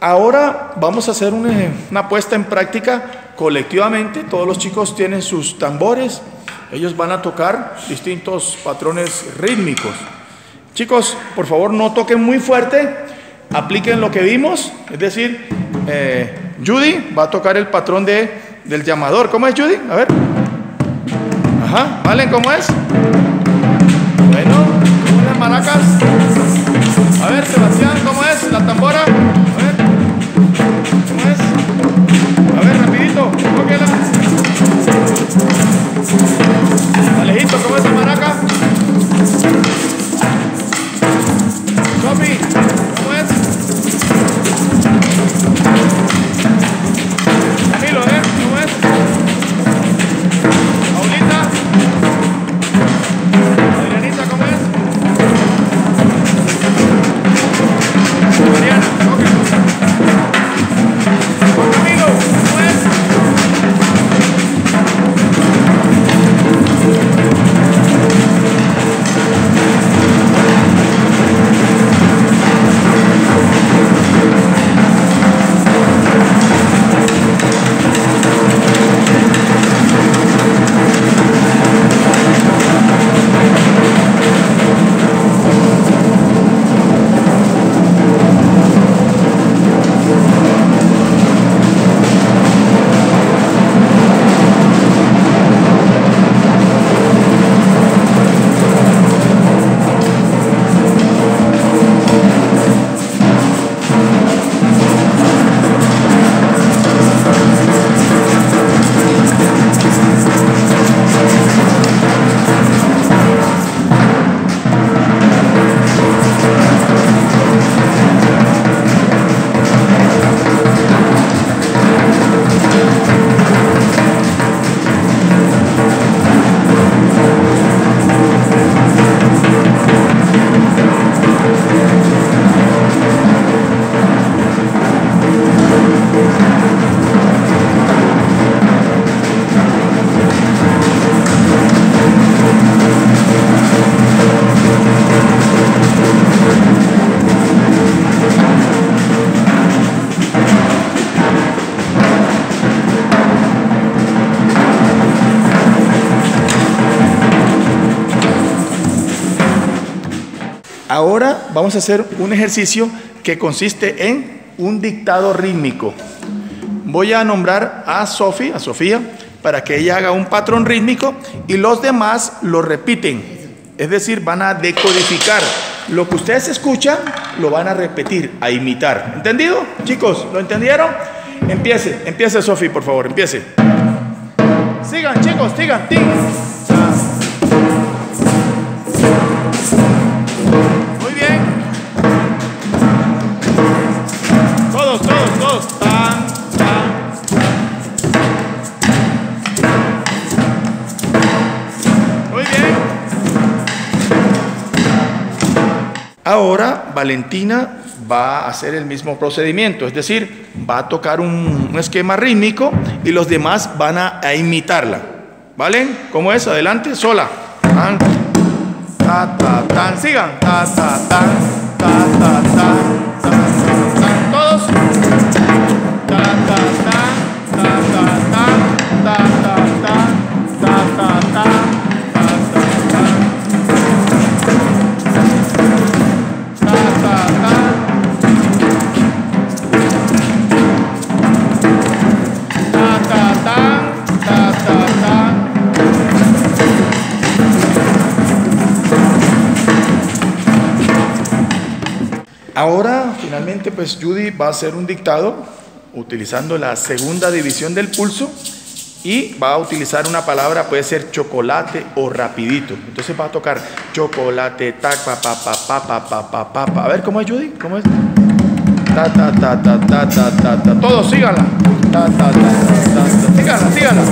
Ahora vamos a hacer una, una puesta en práctica colectivamente. Todos los chicos tienen sus tambores. Ellos van a tocar distintos patrones rítmicos. Chicos, por favor no toquen muy fuerte. Apliquen lo que vimos. Es decir, eh, Judy va a tocar el patrón de, del llamador. ¿Cómo es Judy? A ver. Ajá, ¿vale? ¿Cómo es? Bueno, ¿cómo las maracas? A ver, Sebastián, ¿cómo es? La tambora. A ver. Come in. Ahora vamos a hacer un ejercicio que consiste en un dictado rítmico. Voy a nombrar a Sofía, a Sofía, para que ella haga un patrón rítmico y los demás lo repiten. Es decir, van a decodificar. Lo que ustedes escuchan lo van a repetir, a imitar. ¿Entendido? Chicos, ¿lo entendieron? Empiece, empiece Sofía, por favor, empiece. Sigan, chicos, sigan. Ahora Valentina va a hacer el mismo procedimiento, es decir, va a tocar un, esquema rítmico y los demás van a, imitarla. ¿Vale? ¿Cómo es? Adelante, sola. Sigan. Ahora, finalmente, pues Judy va a hacer un dictado utilizando la segunda división del pulso y va a utilizar una palabra, puede ser chocolate o rapidito. Entonces va a tocar chocolate, tac, pa, pa, pa, pa, pa, pa, pa, pa, pa. A ver, ¿cómo es Judy? ¿Cómo es? Ta, ta, ta, ta, ta, ta, ta, ta. Todos síganla. Ta, ta, ta, ta, ta, síganla.